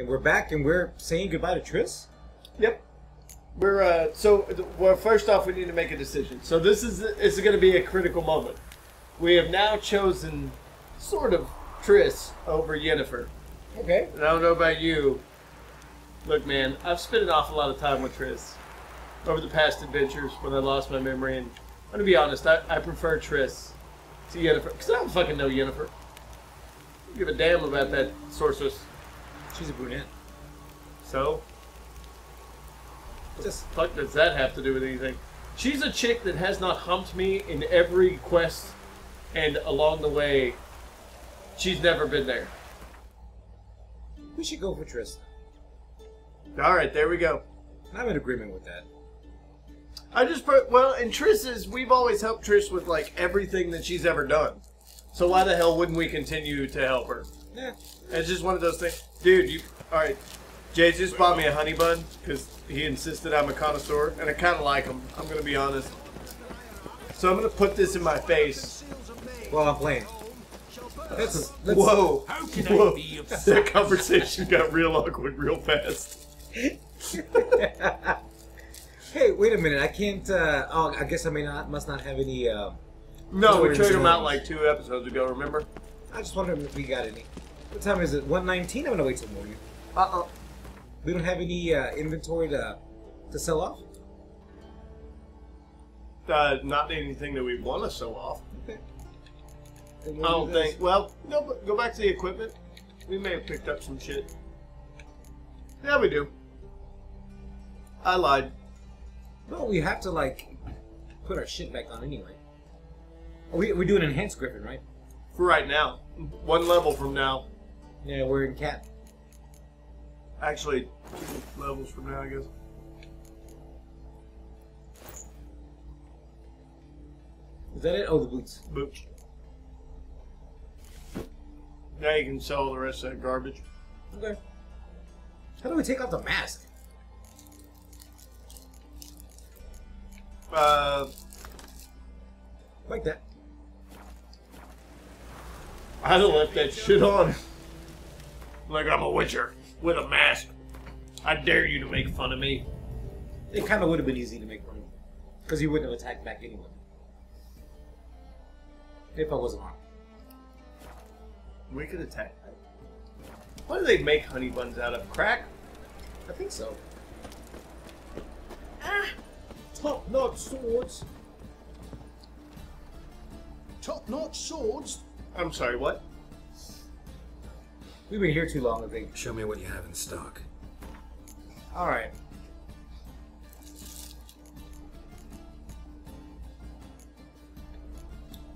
And we're back and we're saying goodbye to Triss? Yep. We're uh, so well. First off, we need to make a decision. So this is this is going to be a critical moment. We have now chosen sort of Triss over Yennefer. Okay. And I don't know about you. Look, man, I've spent an awful lot of time with Triss over the past adventures when I lost my memory, and I'm gonna be honest, I, I prefer Triss to Yennefer because I don't fucking know Yennefer. I don't give a damn about that sorceress. She's a brunette. So, Just fuck does that have to do with anything? She's a chick that has not humped me in every quest, and along the way, she's never been there. we should go for Triss. All right, there we go. I'm in agreement with that. I just put well, and Triss is we've always helped Triss with like everything that she's ever done. So why the hell wouldn't we continue to help her? Yeah. It's just one of those things, dude. You all right? Jay just bought me a honey bun because he insisted I'm a connoisseur, and I kind of like them. I'm gonna be honest. So I'm gonna put this in my face. while I'm playing. Let's, let's, Whoa! How can Whoa! I be upset? That conversation got real awkward real fast. hey, wait a minute. I can't. Uh, oh, I guess I may not. Must not have any. Uh, No, we Stories traded them out like two episodes ago. Remember? I just wondered if we got any. What time is it? 119? I'm gonna wait till morning. Uh uh We don't have any uh, inventory to to sell off. Uh, not anything that we want to sell off. Okay. I don't think. Well, no, but go back to the equipment. We may have picked up some shit. Yeah, we do. I lied. No, we have to like put our shit back on anyway. Oh, we we do an enhanced griffin, right? For right now. One level from now. Yeah, we're in cat. Actually, two levels from now, I guess. Is that it? Oh, the boots. Boots. Now you can sell the rest of that garbage. Okay. How do we take off the mask? Uh, Like that. I'd have left that shit on. Like I'm a witcher with a mask. I dare you to make fun of me. It kind of would have been easy to make fun of. Because he wouldn't have attacked back anyway. If I wasn't on. We could attack. What do they make honey buns out of? Crack? I think so. Ah! Top notch swords! Top-notch swords? I'm sorry, what? We've been here too long, I think. Show me what you have in stock. Alright.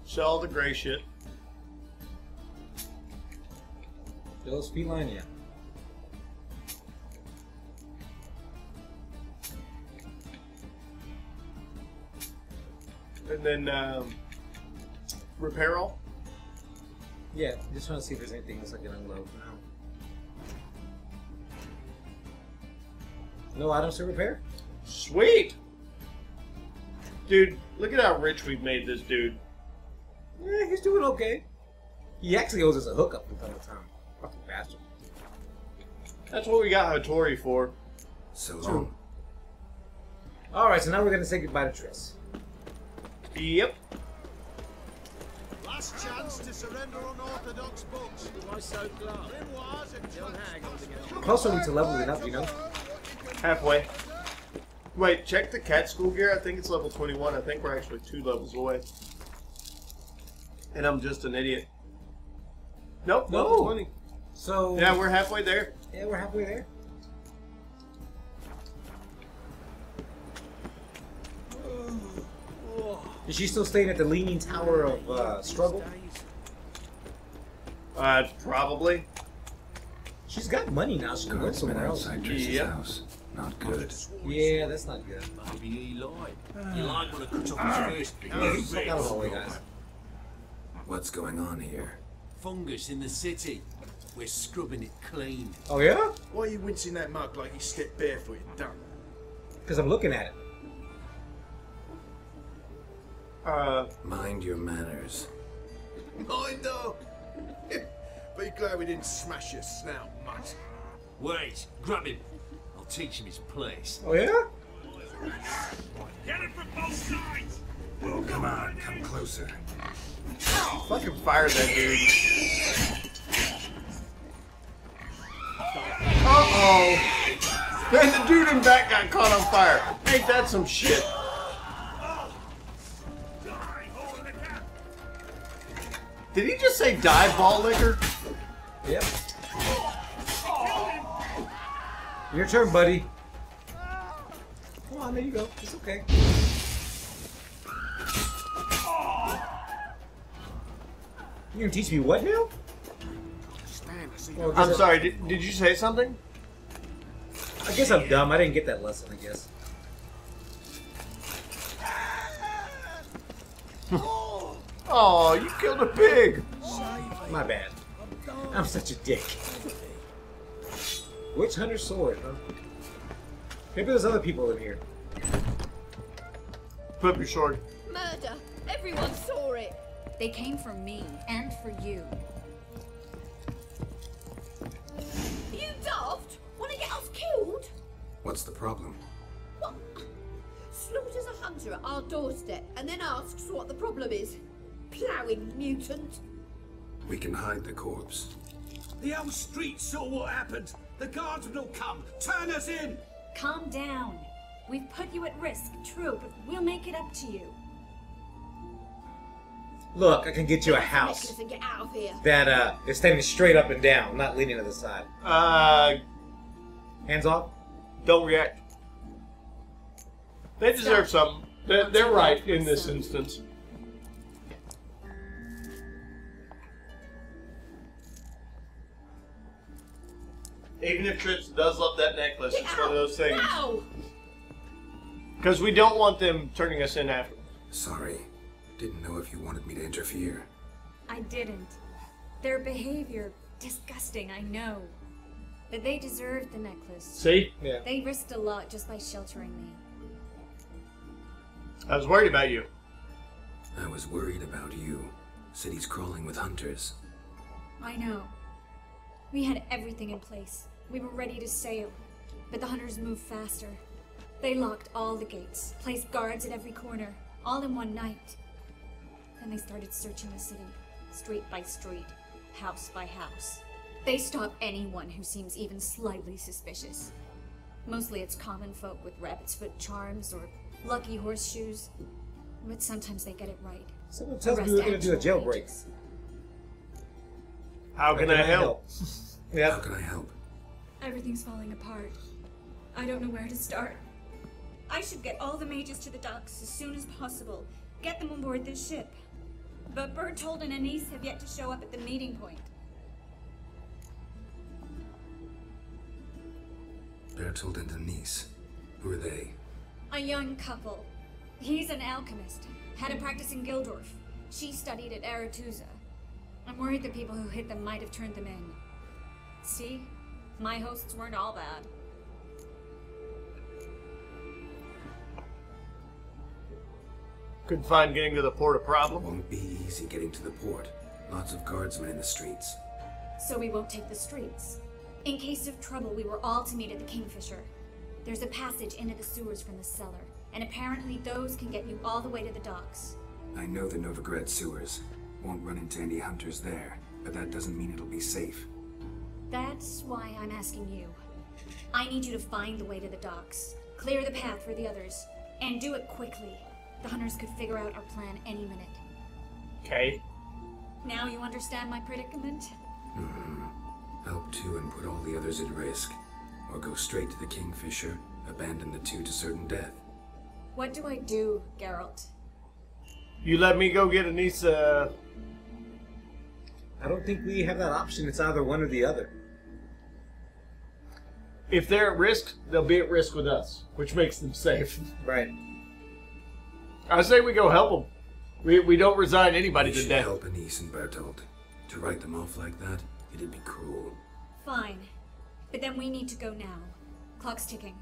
Sell the gray shit. Those feline, yeah. And then, um, repair all? Yeah, just want to see if there's anything else I can unload for now. No items to repair? Sweet! Dude, look at how rich we've made this dude. Yeah, he's doing okay. He actually owes us a hookup from time to time. Fucking bastard. That's what we got Hattori for. So long. Alright, so now we're gonna say goodbye to Triss. Yep. Last chance to surrender unorthodox books. Why so glad? Grimoires and John Hag altogether. How close are we to up, you know? Halfway. Wait, check the cat school gear. I think it's level 21. I think we're actually two levels away. And I'm just an idiot. Nope, level No. 20. So Yeah, we're halfway there. yeah, we're halfway there. Is she still staying at the Leaning Tower of uh, Struggle? Uh, probably. She's got money now. She can go Guardsmen somewhere else. outside Triss's house. Not good. Yeah, that's not good. Maybe he lied. You like when I cut off his first Get out of the way, guys. What's going on here? Fungus in the city. We're scrubbing it clean. Oh yeah? Why are you rinsing that mug like you stepped barefoot, you dumb? Because I'm looking at it. Uh, Mind your manners. Mind dog! Be glad we didn't smash your snout, mutt. Wait, grab him. I'll teach him his place. Oh yeah? Get it from both sides! Well, come on, come closer. Fucking fire that dude. Uh oh. Man, the dude in back got caught on fire. Ain't that some shit? Did he just say dive ball liquor? Yep. Your turn, buddy. Come on, there you go. It's okay. You gonna teach me what now? I see. Well, I I'm I- sorry, did, did you say something? I guess I'm dumb. I didn't get that lesson. I guess. Oh, you killed a pig. My bad. I'm such a dick. Witch Hunter sword, huh? Maybe there's other people in here. Put up your sword. Murder! Everyone saw it! They came for me and for you. You daft! Want to get us killed? What's the problem? What? Slaughters a hunter at our doorstep and then asks what the problem is. Ploughing mutant. We can hide the corpse. The old street saw what happened. The guardsmen will come. Turn us in. Calm down. We've put you at risk, true, but we'll make it up to you. Look, I can get you a Get us the house necklace get out of here. that uh is standing straight up and down, not leaning to the side. Uh, Hands off. don't react. They deserve something. They're, they're right in this instance. Even if Triss does love that necklace, it's one of those things. Now! Because we don't want them turning us in after. Sorry. Didn't know if you wanted me to interfere. I didn't. Their behavior, disgusting, I know. But they deserved the necklace. See? Yeah. They risked a lot just by sheltering me. I was worried about you. I was worried about you. City's crawling with hunters. I know. We had everything in place. We were ready to sail. But the hunters moved faster. They locked all the gates, placed guards at every corner, all in one night. Then they started searching the city, street by street, house by house. They stop anyone who seems even slightly suspicious. Mostly it's common folk with rabbit's foot charms or lucky horseshoes. But sometimes they get it right. Someone tells me Arrest we're gonna do a jailbreak. mages. How can I help? How Yeah. can I help? Everything's falling apart. I don't know where to start. I should get all the mages to the docks as soon as possible. Get them on board this ship. But Berthold and Anisse have yet to show up at the meeting point. Berthold and Denise. Who are they? A young couple. He's an alchemist. Had a practice in Gildorf. She studied at Aretuza. I'm worried the people who hit them might have turned them in. See? My hosts weren't all bad. Couldn't find getting to the port a problem. Won't be easy getting to the port. Lots of guardsmen in the streets. So we won't take the streets. In case of trouble, we were all to meet at the Kingfisher. There's a passage into the sewers from the cellar, and apparently those can get you all the way to the docks. I know the Novigrad sewers. Won't run into any hunters there, but that doesn't mean it'll be safe. That's why I'm asking you. I need you to find the way to the docks, clear the path for the others, and do it quickly. The hunters could figure out our plan any minute. Okay. Now you understand my predicament? Hmm. Help two and put all the others at risk. Or go straight to the Kingfisher, abandon the two to certain death. What do I do, Geralt? You let me go get Anisse. I don't think we have that option. It's either one or the other. If they're at risk, they'll be at risk with us, which makes them safe. Right. I say we go help them. We, we don't resign anybody We to should death. help Anisse and Berthold. To write them off like that, it'd be cruel. Fine. But then we need to go now. Clock's ticking.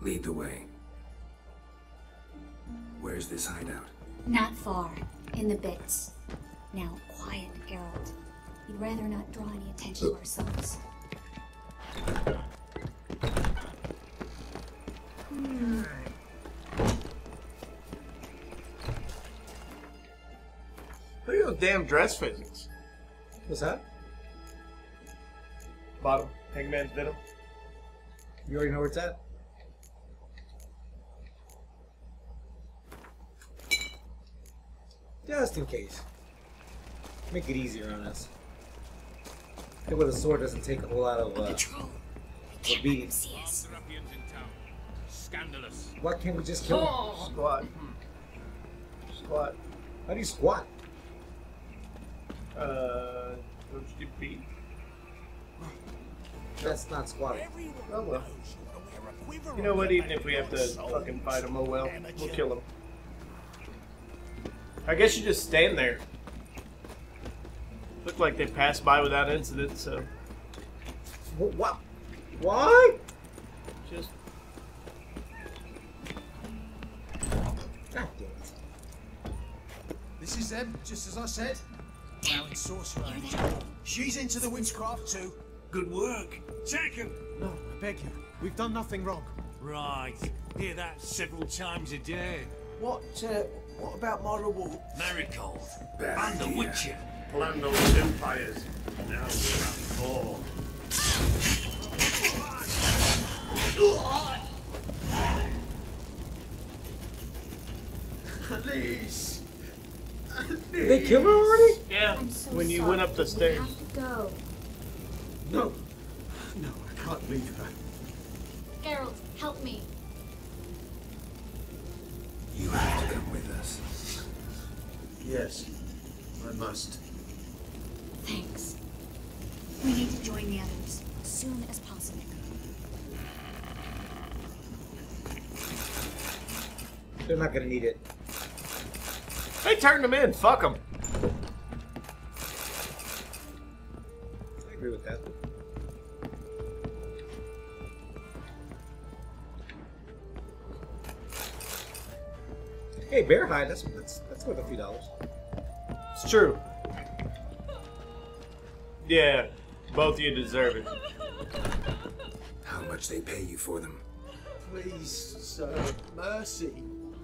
Lead the way. Where's this hideout? Not far. In the bits. Now, quiet, Geralt. We'd rather not draw any attention to ourselves. Look at those damn dress physics. What's that? Bottom. Hangman's Venom. You already know where it's at? Just in case. Make it easier on us. That way the sword doesn't take a whole lot of uh, Patrol. beating. See us. Ruffians in town. Scandalous. Why can't we just kill him? Squat. Squat. How do you squat? Uh, don't you beat? That's not squatting. Oh well. You know what? Even if we have to fucking fight him, oh well. We'll kill him. I guess you just stand there. Looked like they passed by without incident, so Wh- What? Why? just God damn it. This is them, just as I said. Now in Sorcerer She's into the witchcraft too. Good work. Take him. No, I beg you. We've done nothing wrong. Right. Hear that several times a day. What, uh, what about my reward? Merigold. And the idea. Witcher. Planned those empires. Now we're at four. Please. Did they killed her already? yeah. I'm so when you sorry, went up the but stairs. We have to go. No. No, I can't leave her. Geralt, help me. You have to come with us. Yes, I must. Thanks. We need to join the others as soon as possible. They're not gonna need it. They turned them in. Fuck them. I agree with that. Hey, bear hide. That's that's that's worth a few dollars. It's true. Yeah, both of you deserve it. How much they pay you for them? Please, sir, mercy.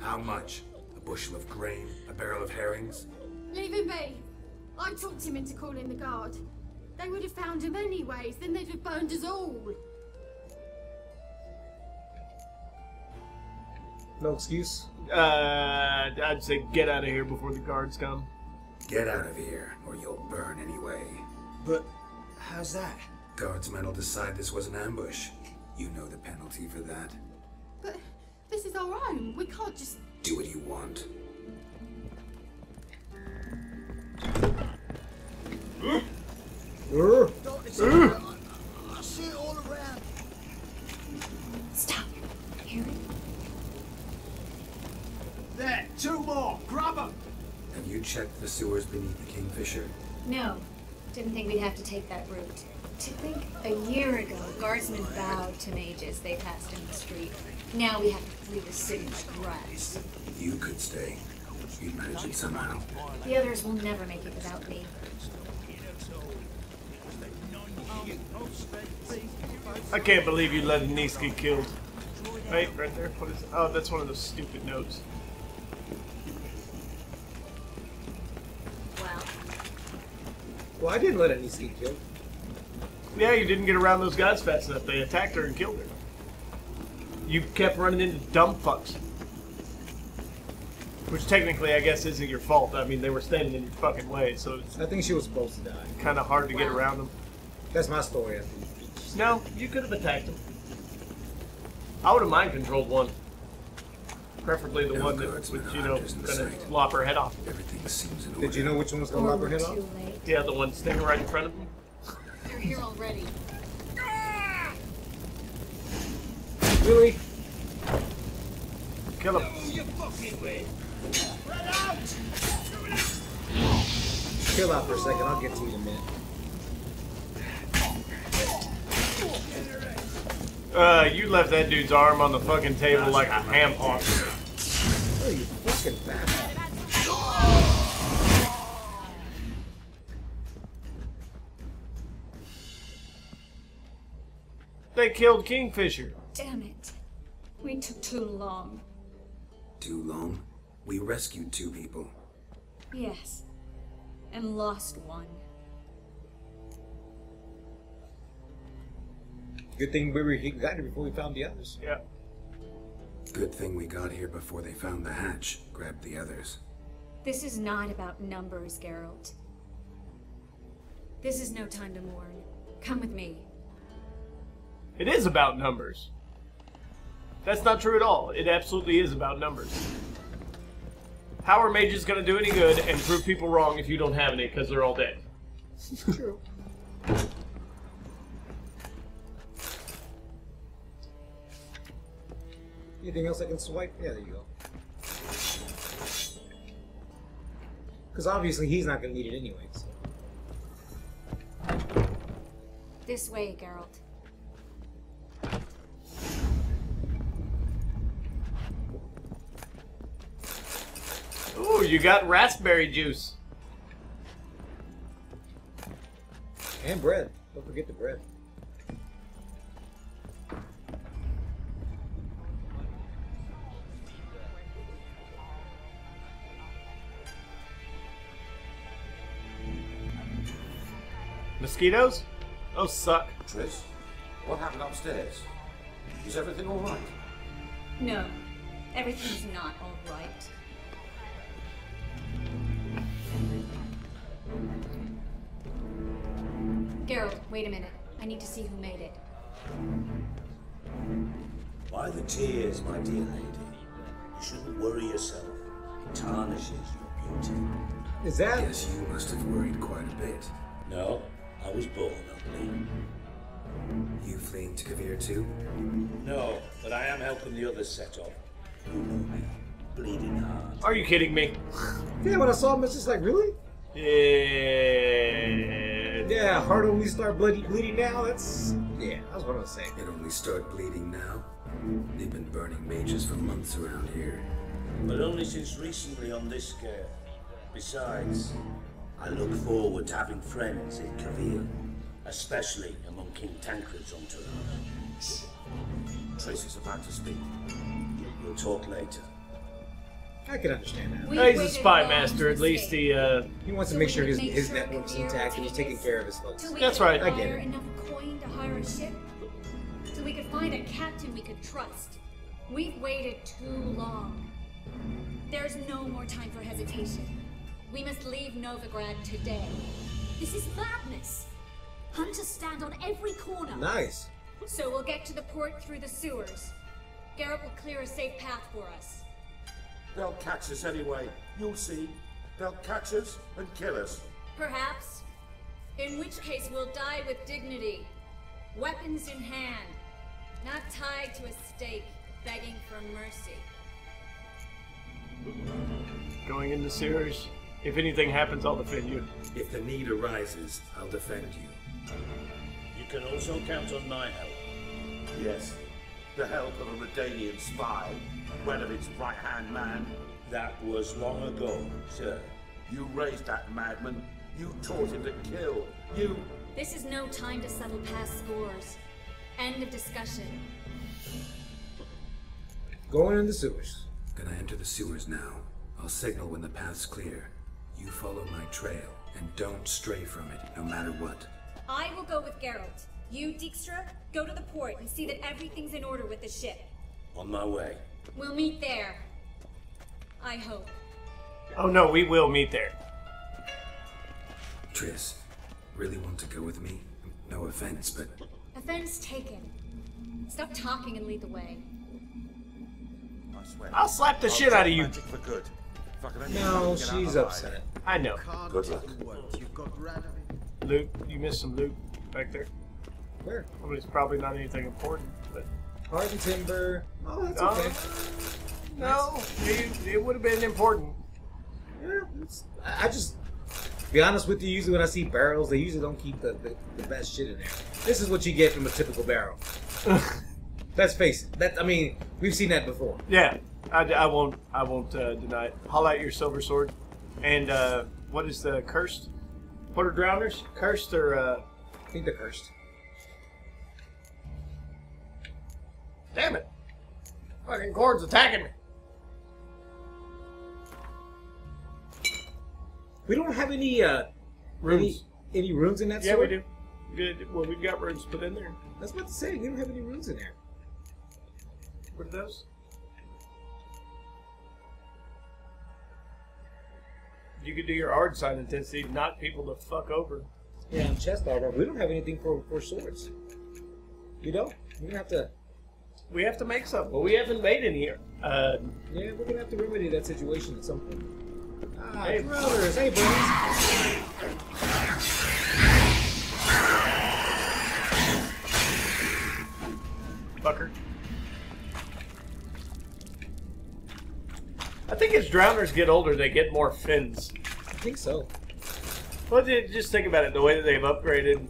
How much? A bushel of grain? A barrel of herrings? Leave him be. I talked him into calling the guard. They would have found him anyways, then they'd have burned us all. No excuse. Uh, I'd say get out of here before the guards come. Get out of here, or you'll burn anyway. But how's that? Guardsmen will decide this was an ambush. You know the penalty for that. But this is our own. We can't just. Do what you want. Urgh. Darkness everywhere. I, I see it all around. Stop. Hear it? There, two more. Grab them. Have you checked the sewers beneath the Kingfisher? No. Didn't think we'd have to take that route. To think a year ago, guardsmen bowed to mages they passed in the street. Now we have to flee the city like rats. You could stay. You'd manage it somehow. The others will never make it without me. I can't believe you let Anisse get killed. Right, right there. What is? Oh, that's one of those stupid notes. Well, I didn't let any get killed. Yeah, you didn't get around those guys fast enough. They attacked her and killed her. You kept running into dumb fucks. Which technically, I guess, isn't your fault. I mean, they were standing in your fucking way, so it's I think she was supposed to die. kind of hard to get around them. That's my story. I think. No, you could have attacked them. I would have mind controlled one. Preferably the No one that guardsmen was, or you know, gonna lop her head off. Everything seems in order. Did you know which one was gonna lop her head off? late. Yeah, the one standing right in front of me. They're here already. Really? Kill him. Chill out for a second. I'll get to you in a minute. Uh, you left that dude's arm on the fucking table like a ham hock. Oh, you fucking bastard. They killed Kingfisher. Damn it. We took too long. Too long? We rescued two people. Yes. and lost one. Good thing we were he got here before we found the others. Yeah. Good thing we got here before they found the hatch, grabbed the others. This is not about numbers, Geralt. This is no time to mourn. Come with me. It is about numbers. That's not true at all. It absolutely is about numbers. How are mages going to do any good and prove people wrong if you don't have any because they're all dead? True. Anything else I can swipe? Yeah, there you go. Because obviously he's not going to need it anyway. So. This way, Geralt. Ooh, you got raspberry juice. And bread. Don't forget the bread. Mosquitoes? Oh, suck. Triss, what happened upstairs? Is everything all right? No, everything's not all right. Geralt, wait a minute. I need to see who made it. Why the tears, my dear lady? You shouldn't worry yourself. It tarnishes your beauty. Is that? Yes, you must have worried quite a bit. No, I was born ugly. You fleeing to Kovir too? No, but I am helping the others set off. You know me. Bleeding hard. Are you kidding me? Yeah, when I saw him, it's just like, really? Yeah. Yeah, heart only start bloody bleeding now. That's yeah, that's what I was saying. It only start bleeding now. They've been burning mages for months around here. But only since recently on this scale. Besides, I look forward to having friends in Kovir, especially among King Tancred's entourage. Triss is about to speak. We'll talk later. I can understand that. We he's a spy master. At least he, uh, He wants to So make sure his, make his sure network's Kovir intact and he's taking care of his folks. That's right. I get it. enough coin to hire a ship. Till we could find a captain we could trust. We've waited too long. There's no more time for hesitation. We must leave Novigrad today. This is madness. Hunters stand on every corner. Nice. So we'll get to the port through the sewers. Geralt will clear a safe path for us. They'll catch us anyway. You'll see. They'll catch us and kill us. Perhaps. In which case we'll die with dignity. Weapons in hand. Not tied to a stake, begging for mercy. going into the sewers. If anything happens, I'll defend you. If the need arises, I'll defend you. You can also count on my help. Yes. The help of a Redanian spy. Well its right-hand man. That was long ago, sir. You raised that madman. You taught him to kill. You... This is no time to settle past scores. End of discussion. Going in the sewers. Gonna enter the sewers now. I'll signal when the path's clear. You follow my trail, and don't stray from it, no matter what. I will go with Geralt. You, Dijkstra, go to the port and see that everything's in order with the ship. On my way. We'll meet there. I hope. Oh no, we will meet there. Triss, really want to go with me? No offense, but Offense taken. Stop talking and lead the way. I swear. I'll slap the I'll shit out of you. Magic for good. If I can only No, she's upset. I know. Can't Good luck. the world you've got rid of it. Loot. You missed some loot back there. Where? I mean, it's probably not anything important, but Hardened timber. Oh, that's okay. no, it, it would have been important. Yeah, it's, I I just be honest with you. Usually when I see barrels, they usually don't keep the, the, the best shit in there. This is what you get from a typical barrel. Let's face it. That I mean, we've seen that before. Yeah, I, I won't. I won't uh, deny it. Haul out your silver sword, and uh, what is the cursed? What are drowners? Cursed or uh, I think they're cursed. damn it? Fucking cord's attacking me. We don't have any uh Rooms. Any, any runes in that Yeah, sword? we do. Good. Well, we've got rooms put in there. That's what about to say we don't have any runes in there. What are those? You could do your Aard sign intensity, knock people the fuck over. Yeah, and chest armor. We don't have anything for for swords. You don't. We're gonna have to. We have to make some. Well, we haven't made any. Uh, Yeah, we're gonna have to remedy that situation at some point. Ah, Hey. brothers. Hey, buddies. I think as drowners get older, they get more fins. I think so. Well, ju- just think about it. The way that they've upgraded.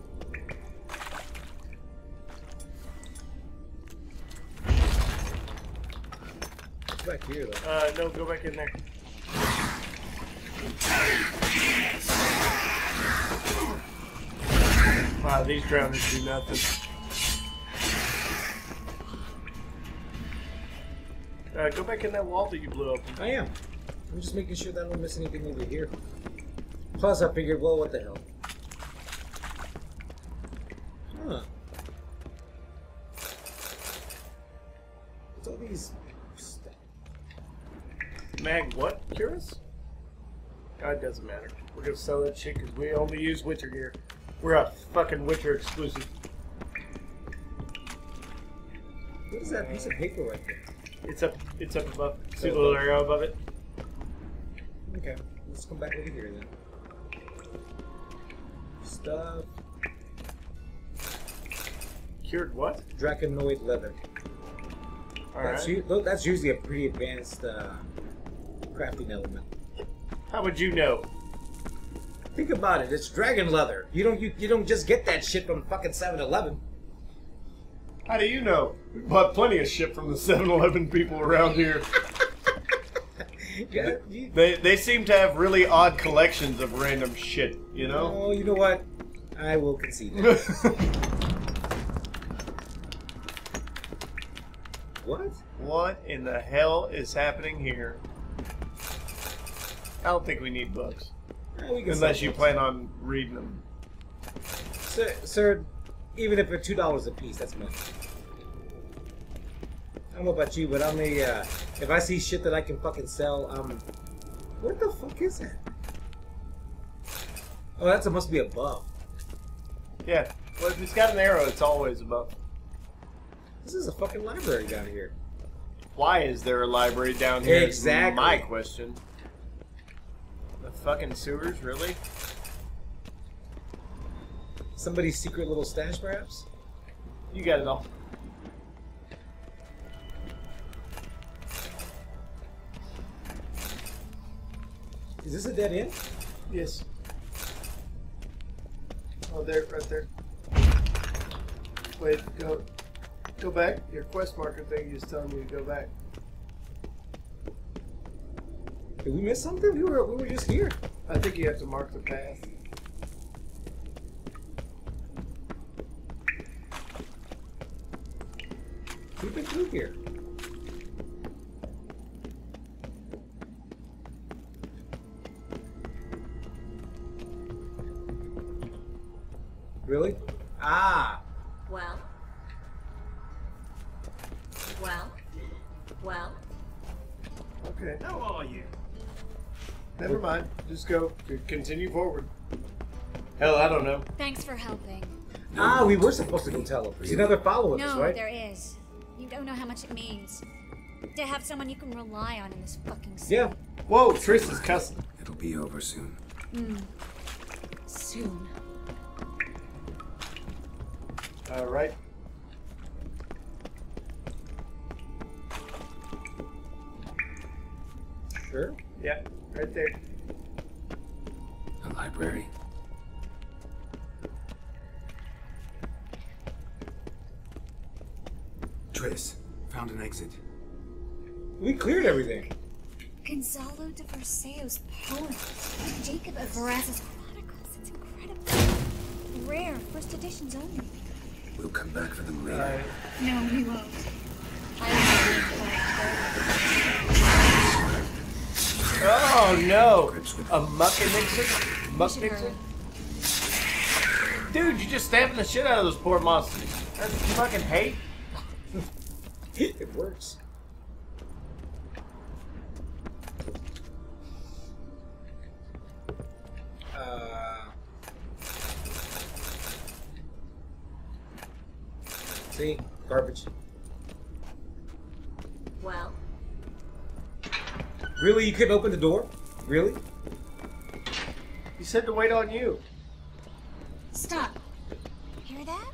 It's back here though. Uh, no, go back in there. Wow, these drowners do nothing. Uh, go back in that wall that you blew up. I am. I'm just making sure that I don't miss anything over here. Plus, I figured, well, what the hell? Huh. What's all these? stuff? Mag, what? Curious? God, it doesn't matter. We're gonna sell that shit because we only use Witcher gear. We're a fucking Witcher exclusive. What is that piece of paper right there? It's up. It's up above. See the little arrow above it? Okay, let's come back over here then. Stuff. Cured what? Draconid leather. All that's, right. u- that's usually a pretty advanced uh, crafting element. How would you know? Think about it. It's dragon leather. You don't you, you don't just get that shit from fucking 7-Eleven. How do you know? We bought plenty of shit from the 7-Eleven people around here. Yeah, you, They they seem to have really odd collections of random shit. You know. oh, you know what? I will concede that. what? what in the hell is happening here? I don't think we need books. We Unless you plan on reading them. Sir, sir, even if they're two dollars a piece, that's money. I don't know about you, but I'm a. Uh, if I see shit that I can fucking sell, um, what the fuck is that? Oh, that's a must be a buff. Yeah. Well, if it's got an arrow, it's always above. This is a fucking library down here. Why is there a library down here? Exactly. my question. The fucking sewers, really? Somebody's secret little stash, perhaps? You got it all. Is this a dead end? Yes. Oh, there, right there. Wait, go, go back. Your quest marker thing is telling me to go back. Did we miss something? We were we were just here. I think you have to mark the path. We've been through here. Really? Ah, Well. Well. Well. Okay. How are you? Never mind. Just go. Continue forward. Hell, I don't know. Thanks for helping. ah, we were supposed to go tell him. See, now they're following us, No, there is. Much it means. To have someone you can rely on in this fucking city. Yeah. Whoa, Triss is cussing. It'll be over soon. Mm. Soon. All right. Sure. Yeah, right there. A library. Triss, found an exit. We cleared everything. Gonzalo de Berceo's poem. Jacob of Varazze's Chronicles. It's incredible. Rare, first editions only. We'll come back for them later. Alright. No, we won't. I will be Oh no! A muck and mixer? Muck mixer? Dude, you just stamping the shit out of those poor monsters. That's you fucking hate. it works. Uh, see, garbage. Well, Really, you couldn't open the door? Really? He said to wait on you. stop. Hear that?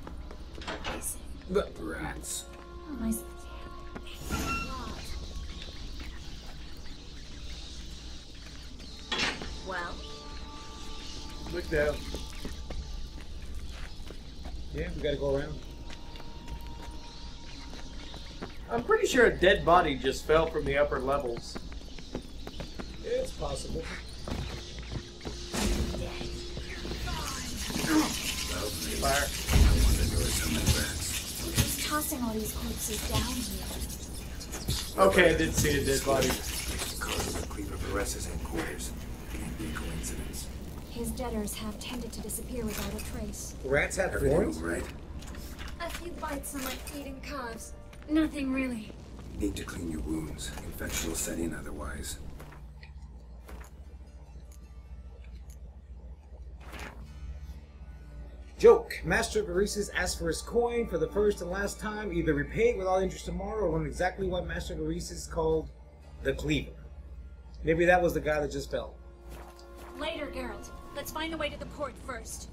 But rats. Oh, my. Well, Look down. yeah, we gotta go around. I'm pretty sure a dead body just fell from the upper levels. It's possible. Fire. I wonder there were so many rats. tossing all these corpses down here? Okay, I didn't see a dead body. Cause of the Cleaver Perez's headquarters. Can't be a coincidence. His debtors have tended to disappear without a trace. Rats have Everything horns? right? A few bites on my feet and calves. Nothing really. Need to clean your wounds. Infection will set in otherwise. Joke. Master Garesis asks for his coin for the first and last time. Either repay it without interest tomorrow or learn exactly what Master Garesis called the Cleaver. Maybe that was the guy that just fell. Later, Geralt. Let's find a way to the port first.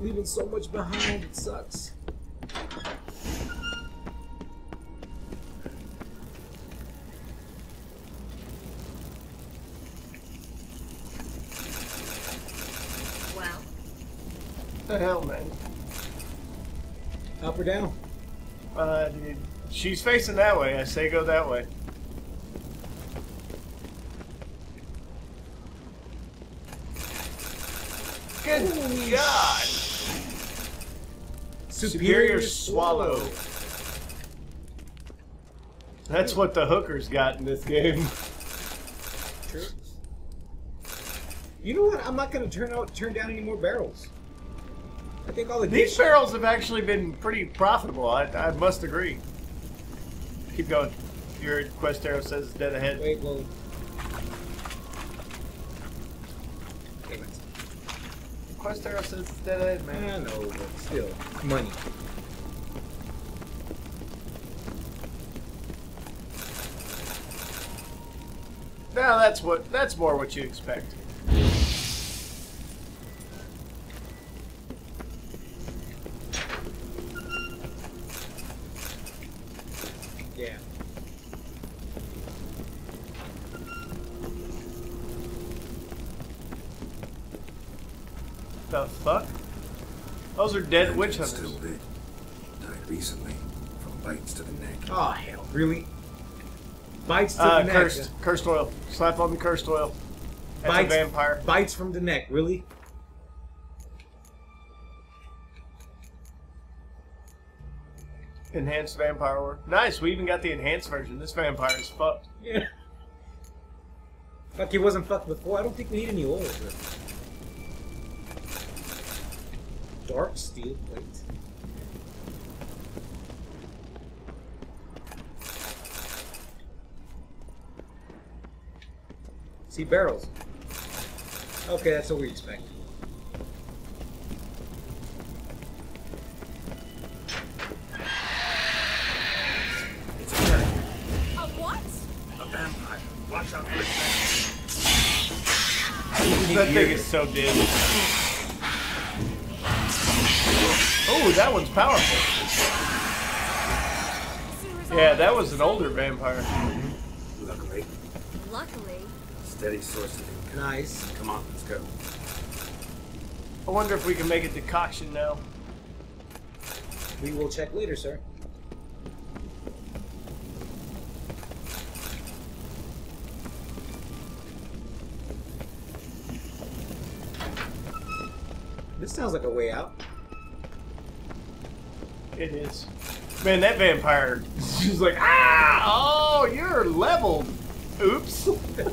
Leaving so much behind, it sucks. Well, The hell, man. Up or down? Uh, dude. She's facing that way. I say go that way. Good God! Superior swallow. That's what the hookers got in this game. True. You know what? I'm not gonna turn out turn down any more barrels. I think all the These barrels have actually been pretty profitable. I, I must agree. Keep going. Your quest arrow says dead ahead. Wait, well. Quest arrow says it's dead ahead, man. I know, but still, money. Now that's what that's more what you expect. Yeah. The fuck? Those are dead witch Man's hunters. Still bit. Died recently. From bites to the neck. Oh hell, really? Bites to Uh, the neck. cursed, cursed oil. Slap on the cursed oil. That's bites, a vampire. Bites from the neck. Really? Enhanced vampire oil. Nice. We even got the enhanced version. This vampire is fucked. Yeah. Fuck, he wasn't fucked before. I don't think we need any oil. But... Dark steel plate. See barrels. Okay, that's what we expect. It's a rat. A what? A vampire. Watch out for it. That thing is so dead. Oh, that one's powerful. Yeah, that was an older vampire. Luckily, Luckily, steady source of income. Nice. Come on, let's go. I wonder if we can make a decoction now. We will check later, sir. This sounds like a way out. It is. Man, that vampire. She's like, ah! Oh, you're leveled. Oops. Seagulls.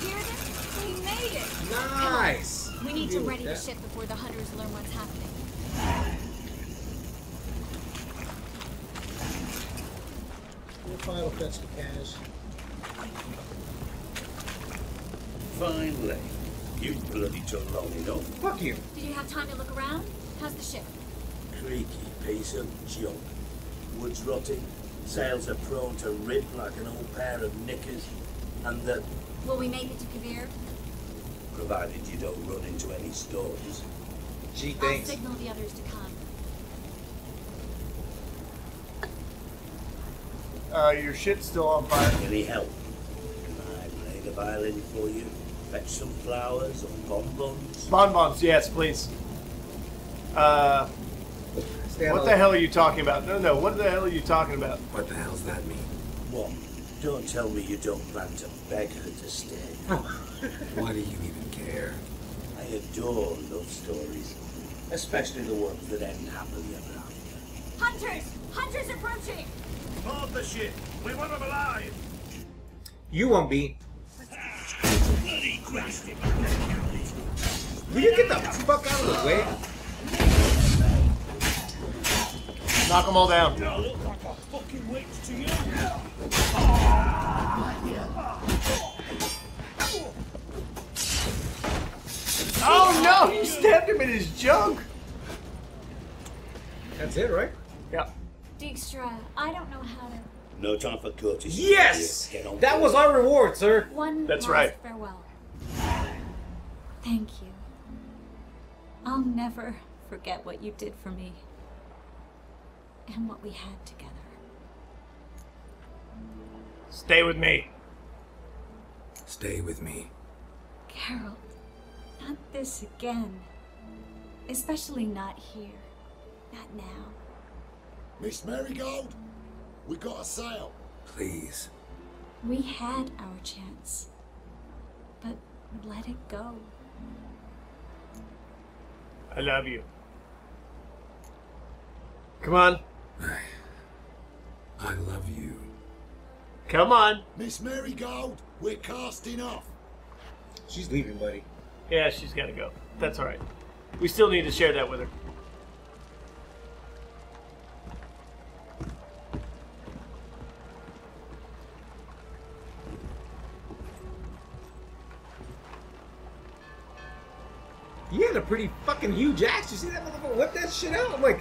Hear them? We made it. Nice. We need to Deal with ready the ship before the hunters learn what's happening. We'll final fetch the cash. Finally. You bloody took long enough. Fuck you. Did you have time to look around? How's the ship? Creaky piece of junk. Wood's rotting. Sails are prone to rip like an old pair of knickers. And the... Will we make it to Kovir? Provided you don't run into any storms. Gee, I'll signal the others to come. Uh, your shit's still on fire. Any help? Can I play the violin for you? Fetch some flowers or bonbons? Bonbons, yes, please. Uh, Stand what the hell are you talking about? No, no, what the hell are you talking about? What the hell's that mean? What? Don't tell me you don't plan to beg her to stay. Oh. Why do you even care? I adore love stories. Especially the ones that end happily ever after. Hunters! Hunters approaching! Board the ship. We want them alive. You won't be. Ah, bloody grasp Will you get the fuck out of the way? Knock them all down. I look like a fucking witch to you. Oh no, you stabbed him in his junk. That's it, right? Yeah. Dijkstra, I don't know how to. No time for courtesy. Yes! That was our reward, sir. One That's last right. farewell. Thank you. I'll never forget what you did for me. And what we had together. Stay with me. Stay with me. Carol, not this again. Especially not here. Not now. Miss Merigold, we got a sail. Please. We had our chance. But let it go. I love you. Come on. I I love you. Come on. Miss Merigold, we're casting off. She's leaving, buddy. Yeah, she's got to go. That's all right. We still need to share that with her. He had a pretty fucking huge axe. You see that motherfucker whip that shit out? I'm like,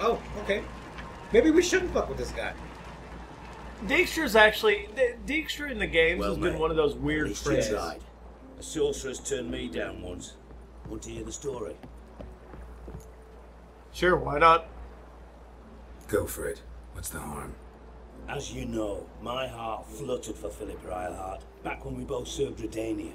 oh, okay. Maybe we shouldn't fuck with this guy. Dijkstra's actually D- Dijkstra in the games Well, has been mate, one of those weird least you friends. tried. A sorceress turned me down once. Want to hear the story? Sure, why not? Go for it. What's the harm? As you know, my heart fluttered for Philippa Eilhart back when we both served Redania.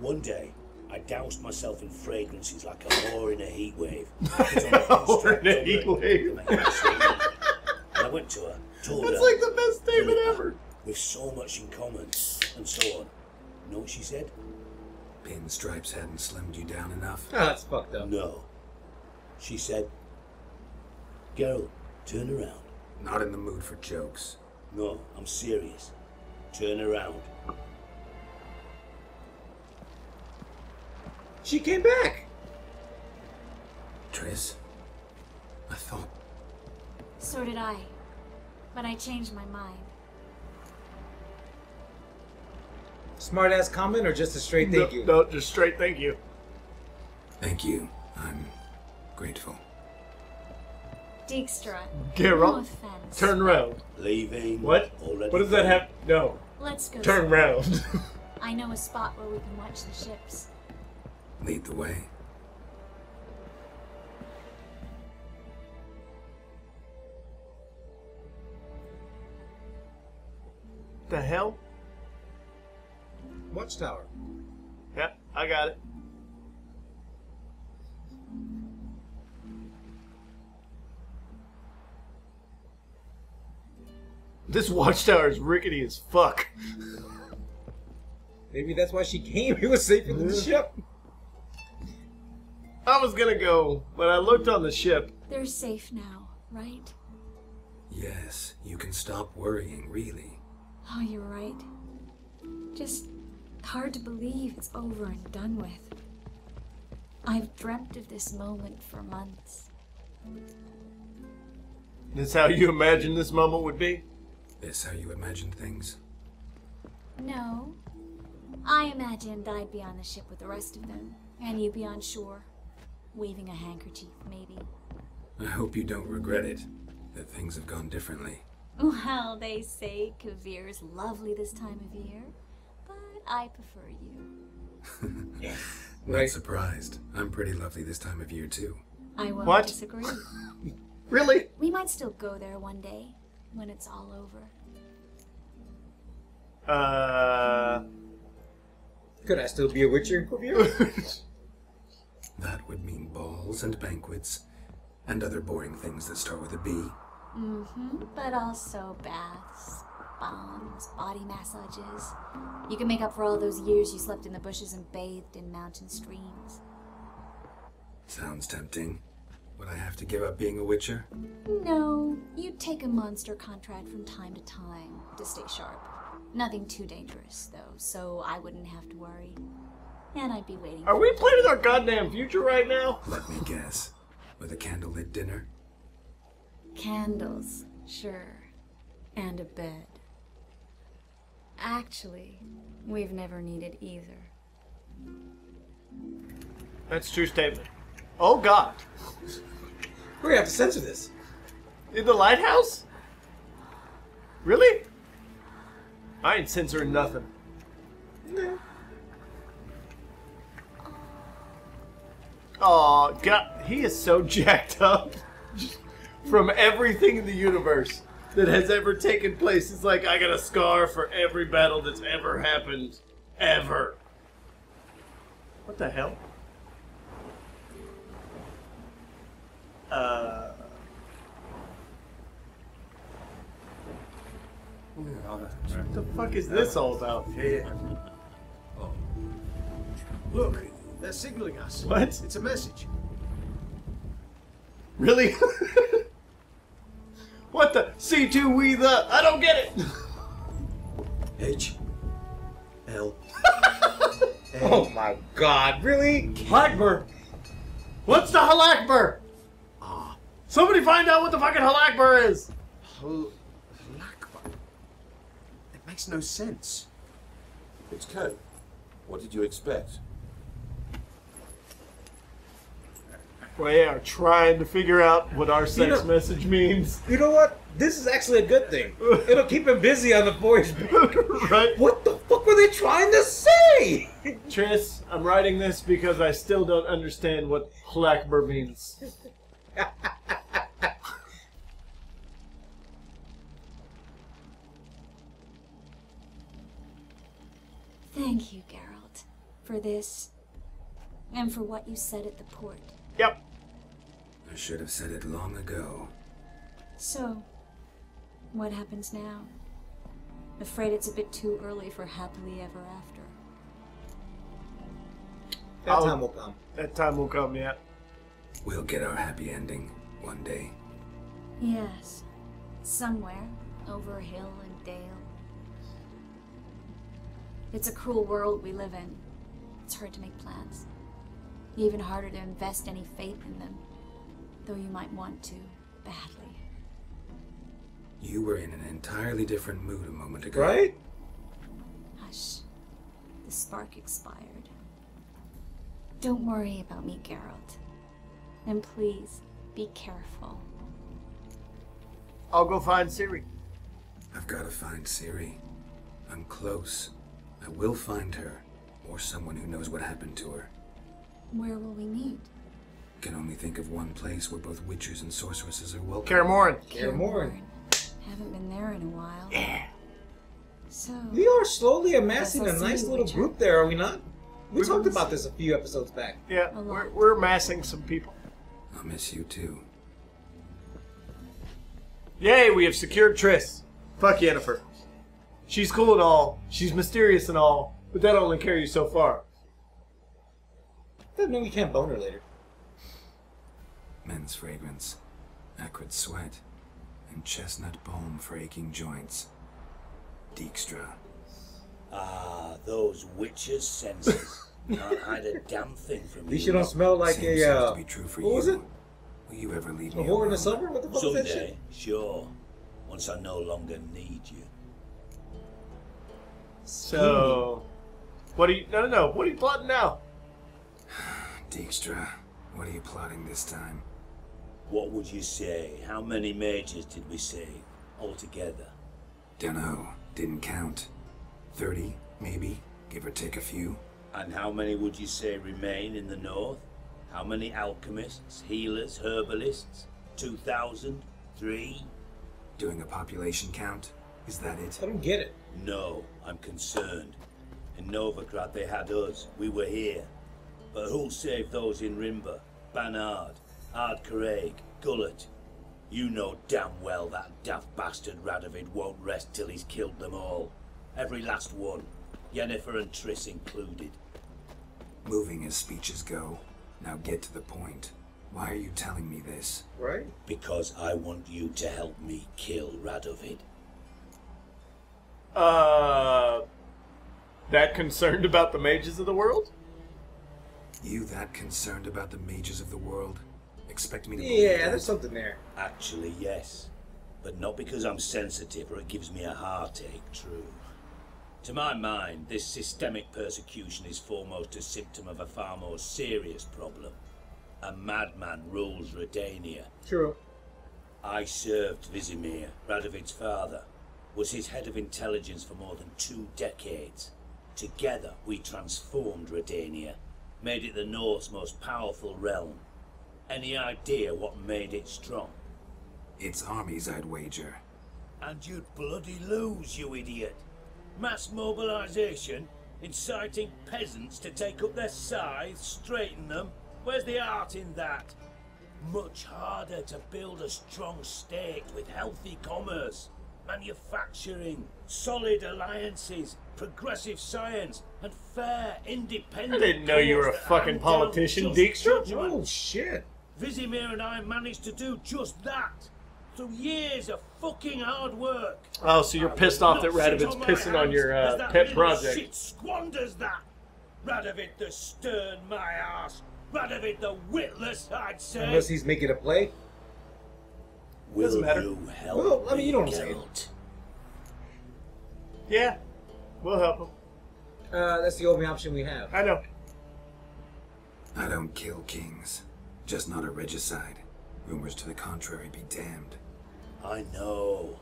One day, I doused myself in fragrances like a whore in a heat wave. Whore in a heat wave. And I went to her, told That's her. like the best statement Philippa, ever. With so much in common, and so on. Know what she said? Pinstripes hadn't slimmed you down enough. Oh, that's fucked up. No. She said, Geralt, turn around. Not in the mood for jokes. No, I'm serious. Turn around. She came back. Triss? I thought. So did I. But I changed my mind. Smart ass comment or just a straight No, thank you? no, just straight thank you. Thank you. I'm grateful. Dijkstra. Geralt, No. Turn around. Leaving. What? Already What does that gone. have? No. Let's go. Turn somewhere. around. I know a spot where we can watch the ships. Lead the way. the hell? Watchtower. Yeah, I got it. This watchtower is rickety as fuck. Maybe that's why she came. It was safer in the ship. I was gonna go, but I looked on the ship. They're safe now. right? Yes, you can stop worrying, really. Oh, you're right. Just hard to believe it's over and done with. I've dreamt of this moment for months. This how you imagine this moment would be? This how you imagined things? No. I imagined I'd be on the ship with the rest of them, and you'd be on shore, waving a handkerchief, maybe. I hope you don't regret it, that things have gone differently. Well, they say Kovir's lovely this time of year, but I prefer you. Not surprised. I'm pretty lovely this time of year, too. I won't What? disagree. Really? We might still go there one day, when it's all over. Uh. Could I still be a Witcher in Kovir? That would mean balls and banquets, and other boring things that start with a B. Mm-hmm. But also baths, bombs, body massages. You can make up for all those years you slept in the bushes and bathed in mountain streams. Sounds tempting. Would I have to give up being a witcher? No, you'd take a monster contract from time to time to stay sharp. Nothing too dangerous, though, so I wouldn't have to worry. And I'd be waiting. Are we planning our goddamn future right now? Let me guess. With a candlelit dinner? Candles, sure. And a bed. Actually, we've never needed either. That's a true statement. Oh god. We're gonna have to censor this. In the lighthouse? Really? I ain't censoring nothing. Oh god, he is so jacked up from everything in the universe that has ever taken place. It's like I got a scar for every battle that's ever happened, ever. What the hell? Uh. What the fuck is this all about? Look, they're signaling us. What? It's a message. Really? what the? C2 we the? I don't get it. H. L. Oh my god, really? Halakbar. What's the Halakbar? Ah. Somebody find out what the fucking Halakbar is. Hal- Halakbar. It makes no sense. It's code. What did you expect? We are trying to figure out what our sex know- message means. You know what? This is actually a good thing. It'll keep him busy on the voyage. right? What the fuck were they trying to say? Triss, I'm writing this because I still don't understand what Halakbar means. Thank you, Geralt, for this, and for what you said at the port. Yep. I should have said it long ago. So, what happens now? Afraid it's a bit too early for happily ever after. That I'll- time will come. That time will come, yeah. We'll get our happy ending one day. Yes, somewhere over hill and dale. It's a cruel world we live in. It's hard to make plans. Even harder to invest any faith in them, though you might want to, badly. You were in an entirely different mood a moment ago. Right? Hush. The spark expired. Don't worry about me, Geralt. And please, be careful. I'll go find Ciri. I've got to find Ciri. I'm close. I will find her, or someone who knows what happened to her. Where will we meet? I Can only think of one place where both witches and sorceresses are welcome. Kaer Morhen. Haven't been there in a while. Yeah. So, We are slowly amassing a Guess I'll see nice little Witcher. group there, are we not? We We talked about this a few episodes back. Yeah, we're, lot. we're amassing some people. I'll miss you too. Yay, we have secured Triss. Fuck Yennefer. She's cool and all. She's mysterious and all. But that only carry you so far. Doesn't mean we can't bone her later. Men's fragrance. acrid sweat, and chestnut balm for aching joints. Dijkstra. Ah, those witches' senses. Can't hide a damn thing from At you. least you don't smell like Same a. seems Uh, to be true for what you. was it? Will you ever leave A me whore in alone? the summer? What the fuck was that Someday, shit? sure. Once I no longer need you. So, what are you? No, no, no. What are you plotting now? Dijkstra, what are you plotting this time? What would you say? How many mages did we save altogether? Dunno. Didn't count. Thirty, maybe, give or take a few. And how many would you say remain in the north? How many alchemists, healers, herbalists? Two thousand? Three? Doing a population count? Is that it? I don't get it. No, I'm concerned. In Novigrad they had us. We were here. But who'll save those in Rimba? Ban Ard, Ardcraig, Gulet? You know damn well that daft bastard Radovid won't rest till he's killed them all. Every last one. Yennefer and Triss included. Moving as speeches go. Now get to the point. Why are you telling me this? Right? Because I want you to help me kill Radovid. Uh, that concerned about the mages of the world? You that concerned about the mages of the world? Expect me to Yeah, there's that? something there. Actually, yes. But not because I'm sensitive or it gives me a heartache, true. To my mind, this systemic persecution is foremost a symptom of a far more serious problem. A madman rules Redania. True. I served Vizimir, Radovid's father, was his head of intelligence for more than two decades. Together, we transformed Redania, made it the North's most powerful realm. Any idea what made it strong? It's armies, I'd wager. And you'd bloody lose, you idiot. Mass mobilization, inciting peasants to take up their scythes, straighten them. Where's the art in that? Much harder to build a strong state with healthy commerce, manufacturing, solid alliances, progressive science, and fair, independent. I didn't know you were a fucking politician, just Dijkstra. judgment. Oh, shit. Vizimir and I managed to do just that. Through years of fucking hard work. Oh, so you're pissed off that Not Radovid's pissing on your uh, pet project. Shit squanders that. Radovid the stern, my ass. Radovid the witless, I'd say. Unless he's making a play. Will Doesn't matter. you help Well, I mean, you know what I'm me, saying. Yeah, we'll help him. Uh, that's the only option we have. I know. I don't kill kings. Just not a regicide. Rumors to the contrary be damned. I know.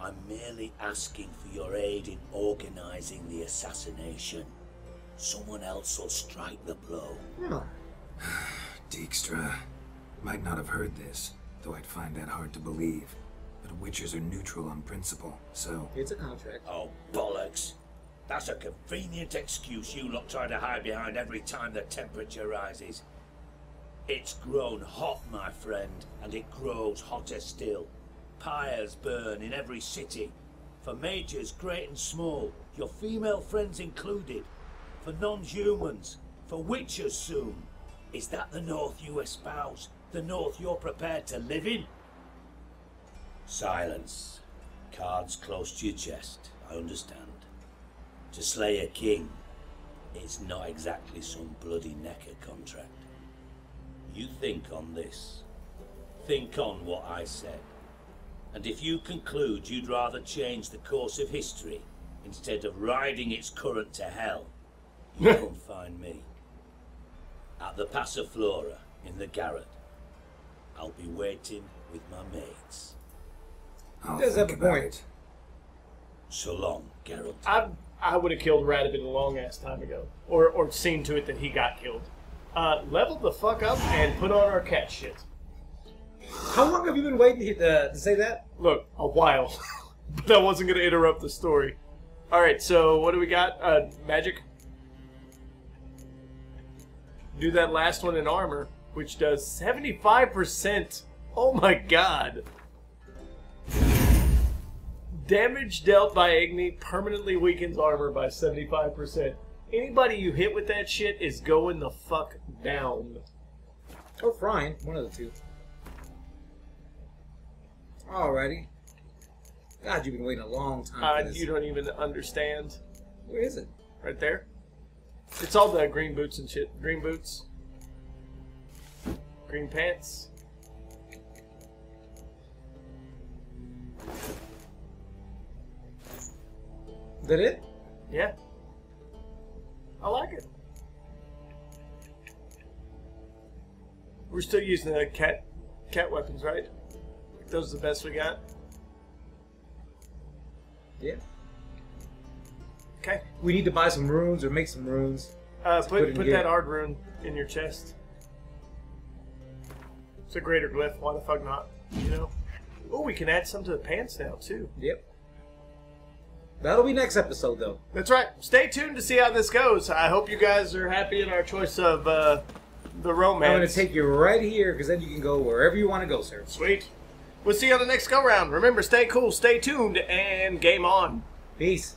I'm merely asking for your aid in organizing the assassination. Someone else will strike the blow. Huh. Dijkstra. Might not have heard this, though I'd find that hard to believe. But witchers are neutral on principle, so It's a contract. Oh, bollocks. That's a convenient excuse you lot try to hide behind every time the temperature rises. It's grown hot, my friend, and it grows hotter still. Pyres burn in every city. For majors great and small, your female friends included. For non-humans, for witches soon. Is that the North you espouse? The North you're prepared to live in? Silence. Cards close to your chest, I understand. To slay a king is not exactly some bloody nekker contract. You think on this. Think on what I said. And if you conclude you'd rather change the course of history instead of riding its current to hell, you come find me. At the Passiflora in the garret. I'll be waiting with my mates. I'll Does have a point. it. So long, Geralt. I I would have killed Radovid a long ass time ago, or or seen to it that he got killed. Uh, level the fuck up and put on our cat shit. How long have you been waiting to, uh, to say that? Look, a while, but I wasn't gonna interrupt the story. All right, so what do we got? Uh, magic. Do that last one in armor, which does seventy-five percent. Oh my god. Damage dealt by Igni permanently weakens armor by 75%. Anybody you hit with that shit is going the fuck down. Or frying. One of the two. Alrighty. God, you've been waiting a long time Uh, this. you don't even understand. Where is it? Right there. It's all the green boots and shit. Green boots. Green pants. Is that it? Yeah. I like it. We're still using the cat cat weapons, right? Those are the best we got. Yeah. Okay. We need to buy some runes or make some runes. Uh, to put put that Aard rune in your chest. It's a greater glyph. Why the fuck not? You know. Oh, we can add some to the pants now too. Yep. That'll be next episode, though. That's right. Stay tuned to see how this goes. I hope you guys are happy in our choice of uh, the romance. I'm going to take you right here because then you can go wherever you want to go, sir. Sweet. We'll see you on the next go round. Remember, stay cool, stay tuned, and game on. Peace.